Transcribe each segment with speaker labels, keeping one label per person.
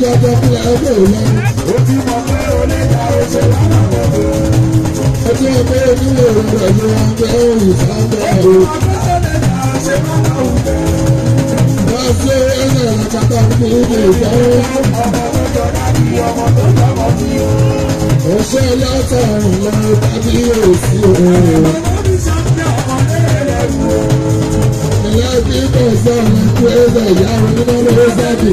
Speaker 1: jọjọ fún ẹ ọdẹ òlẹ. ó mọ pé oníjà oṣù lánàá mọ̀ tó. ó ti mọ pé onílé òun pẹ̀lú oúnjẹ òun sáńdẹ̀ ẹ̀rọ. ó ti mọ pé oníjà oṣù lánàá mọ̀ tó. wọ́n ṣe ẹ̀rọ ìrànkátà fún oúnjẹ ìjọba. ọmọ tó jọ dábì ọmọ tó jọmọ bí o. ó ṣe lọ́sọ̀ ọ̀run lọ dábì òsì òun. Ilé ẹbí kò pé ẹ̀yà onímọ̀ ló ń sábì.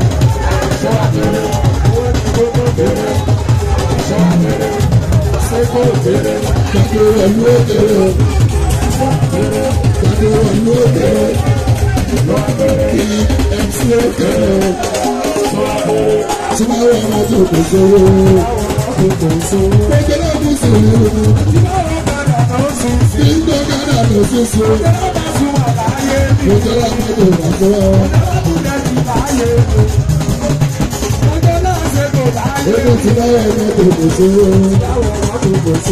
Speaker 1: Kakuru ọ̀nù òkèrè o. Kakuru ọ̀nù òkèrè o. Kí MC òkèrè o. Tíwáwó ọmọ tó kò sówó tó kò sówó. Pékeré ọdún sì ní ìlú. Kí n tó kára lọ sí so. Nínú ti mẹ́rẹ̀ ọmọ tó kò sówó.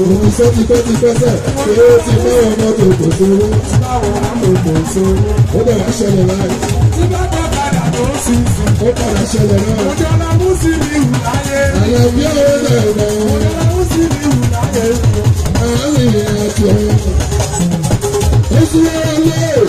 Speaker 1: Òun sọ ti tó ti fẹsẹ̀. Ṣé ó ti mẹ́rẹ̀ ọmọ tó kò sówó? Ó bẹ̀rẹ̀ ṣẹlẹ̀ láì. Tí bá dá padà tó sì sùn. Ó padà ṣẹlẹ̀ náà. Mo jẹ́ ọlọ́mú sí mi wù láyé. Àyàbí ọ̀rẹ́ bẹ̀rẹ̀ náà. Mo jẹ́ ọlọ́mú sí mi wù láyé. Àárín ìrìn àjò. Ó sún ọ́ lé.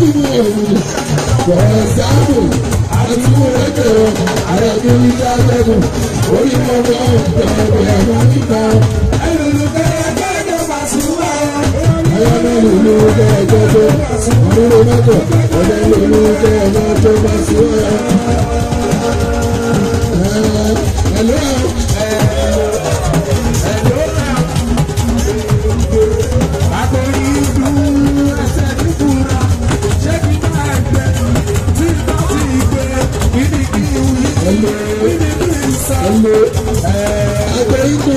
Speaker 1: gbogbo bẹ̀rẹ̀ sáàbù àti ìrẹ́jọ àrẹ̀bí nígbà lẹ́gùn orí mọ́tò ìjọba ẹ̀rọ níta. ẹlòlùfẹ́ ẹgbẹ́ ìjọba ṣùgbọ́n. ayọ́nà lòlú jẹ́ ẹjọ́ tó lórí mọ́tò ọ̀dẹ́ lòlú jẹ́ ẹjọ́ tó bá ṣùgbọ́n. ẹ̀lú ẹ̀. àgbẹ̀ríkú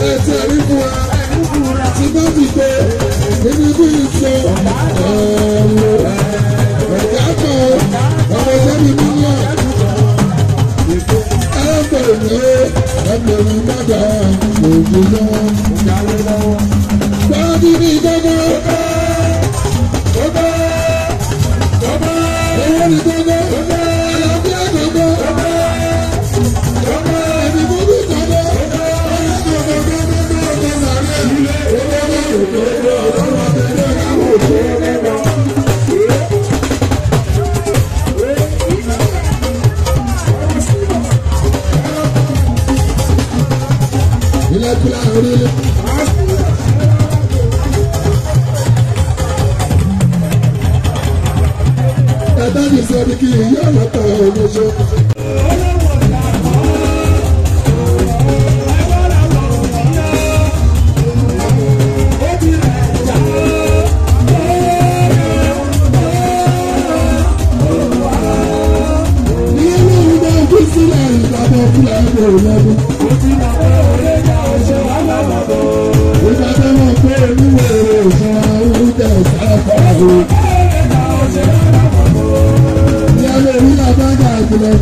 Speaker 1: ẹ̀ẹ́tì àríkú wa ti bá dìde nínú ibi ìṣe ọ̀rọ̀ ẹ̀ka kan ọmọ sẹ́ni mímọ́ ẹgbẹ̀rún ẹgbẹ̀rún mọ́tà òjò lọ́wọ́. Báyọ̀ ní ìjọba.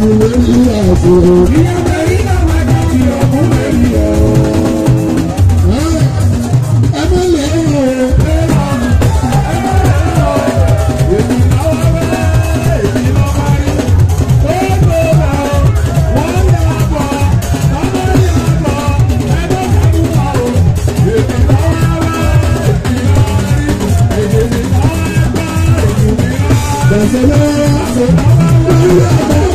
Speaker 1: àdúró ní àdúró. Bí ọ̀gá yìí náà wá dá ti ọkùnrin yìí o. Barcelona, Barcelona, Barcelona.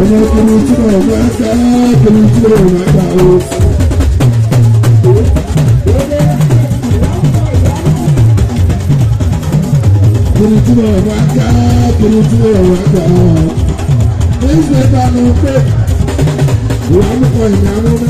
Speaker 1: ọmọkùnrin tí wọn bá dá ọmọkùnrin tí wọn bá dá o. ọmọkùnrin tí wọn bá dá ọmọkùnrin tí wọn bá dá o. ní ìṣẹ̀dá ló pé ìwà ń kọ ìyàwó náà.